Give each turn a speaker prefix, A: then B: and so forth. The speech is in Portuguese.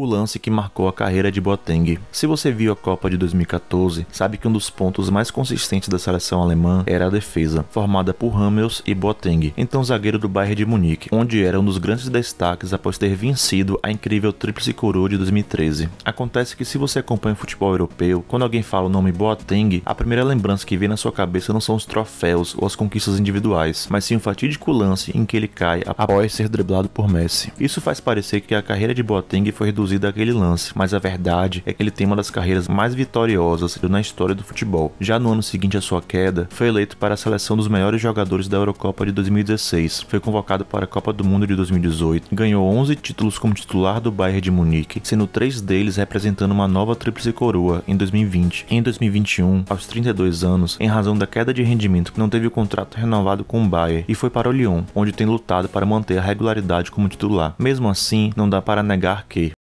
A: o lance que marcou a carreira de Boateng. Se você viu a Copa de 2014, sabe que um dos pontos mais consistentes da seleção alemã era a defesa, formada por Hummels e Boateng, então zagueiro do Bayern de Munique, onde era um dos grandes destaques após ter vencido a incrível Tríplice Coroa de 2013. Acontece que se você acompanha o futebol europeu, quando alguém fala o nome Boateng, a primeira lembrança que vem na sua cabeça não são os troféus ou as conquistas individuais, mas sim o fatídico lance em que ele cai após ser driblado por Messi. Isso faz parecer que a carreira de Boateng foi reduzida reduzida lance, mas a verdade é que ele tem uma das carreiras mais vitoriosas na história do futebol. Já no ano seguinte à sua queda, foi eleito para a seleção dos melhores jogadores da Eurocopa de 2016, foi convocado para a Copa do Mundo de 2018, ganhou 11 títulos como titular do Bayern de Munique, sendo três deles representando uma nova tríplice coroa em 2020. Em 2021, aos 32 anos, em razão da queda de rendimento, não teve o contrato renovado com o Bayern e foi para o Lyon, onde tem lutado para manter a regularidade como titular. Mesmo assim, não dá para negar que,